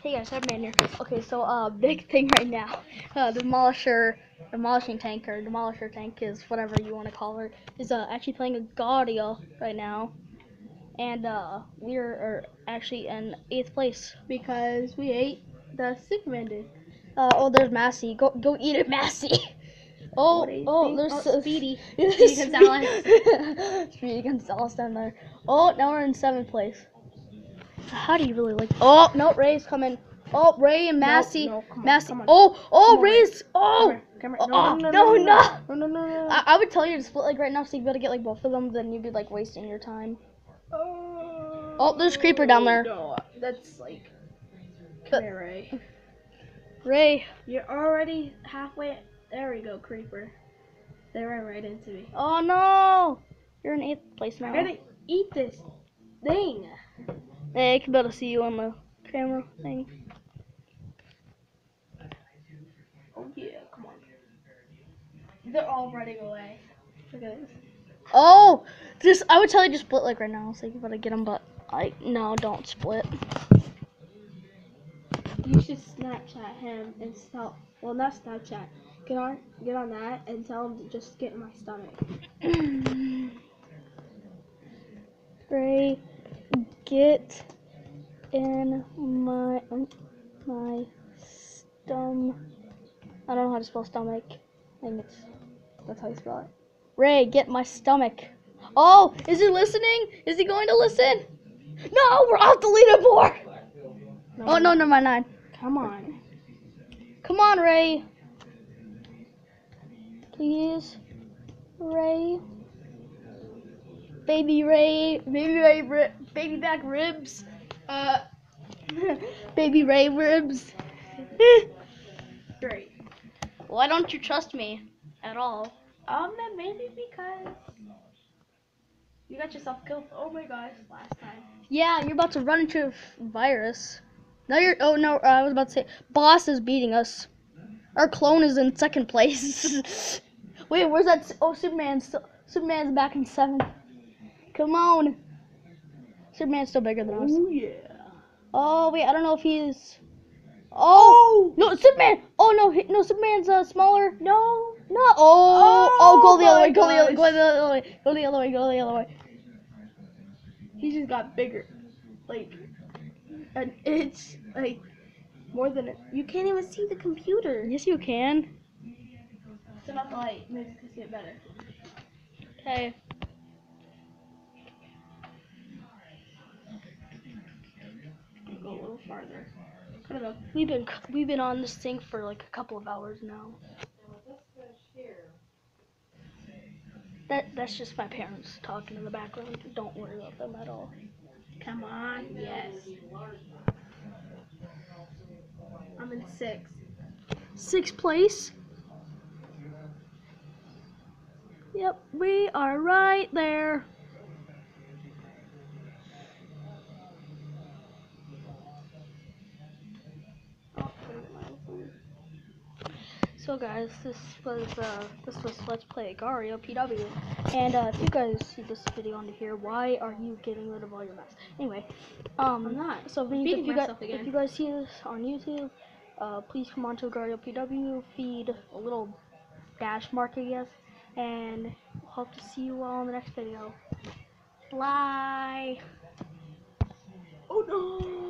Hey guys, Cyberman here. Okay, so uh, big thing right now. Uh, the demolisher, demolishing tank or demolisher tank is whatever you want to call her. Is uh actually playing Agario right now, and uh we're are actually in eighth place. because we ate the Superman did. Uh oh, there's Massey. Go go eat it, Massey. Oh What do you oh, there's Oh, uh, Speedy. Speedy Gonzalez. Speedy Gonzalez down there. Oh, now we're in seventh place. How do you really like? Oh no, Ray's coming. Oh, Ray and Massey. no, come on, Massey. Oh, oh, Come. Ray's. Oh, Come here, Oh, come here. Oh, no, no. no, no, no, no. I, I would tell you to split like right now, so you better get like both of them. Then you'd be like wasting your time. Oh, Oh, there's Creeper down there. No, that's like. Come here, Ray. Ray. You're already halfway. There we go, Creeper. They ran right into me. Oh no, you're in eighth place now. I gotta eat this thing. Hey, I can better see you on the camera thing. Oh yeah, come on. They're all running away. Look at this. Oh, just I would tell you to split like right now, so you better get them. But I no, don't split. You should Snapchat him and tell. Well, not Snapchat. Get on, get on that and tell him to just get in my stomach. Ray, get in my my stomach. I don't know how to spell stomach. I think it's that's how you spell it. Ray, get my stomach. Oh, is he listening? Is he going to listen? No, we're off the leaderboard. Oh no, number nine. Come on. Come on, Ray. Please, Ray. Baby Ray, baby Ray, baby back ribs. Uh, baby Ray ribs. Great. Why don't you trust me at all? Um, maybe because you got yourself killed. Oh my gosh, last time. Yeah, you're about to run into a virus. Now you're. Oh no, I was about to say, boss is beating us. Our clone is in second place. Wait, where's that? Oh, Superman's. Superman's back in seventh. Come on. Superman's still bigger than us. Oh yeah. Oh wait, I don't know if he's. Oh, no, Superman. Oh no, he, no, Superman's uh, smaller. No. No. Oh, oh, Oh go the other way. Go the other. gosh. Go the other way. Go the other way. Go the other way. He just got bigger. Like, an inch. Like, more than it. You can't even see the computer. Yes, you can. Turn off the light. Maybe you can see it better. Okay. Little farther. I don't know. We've been we've been on this thing for like a couple of hours now. That that's just my parents talking in the background. Don't worry about them at all. Come on. Yes. I'm in six. Sixth place. Yep, we are right there. So guys, this was uh this was Let's Play Agario PW. And uh if you guys see this video on here, why are you getting rid of all your mess? Anyway, um I'm not. So if you, if you guys again. if you guys see this on YouTube, uh please come on to Agario PW, feed a little dash mark I guess, and hope to see you all in the next video. Bye. Oh no.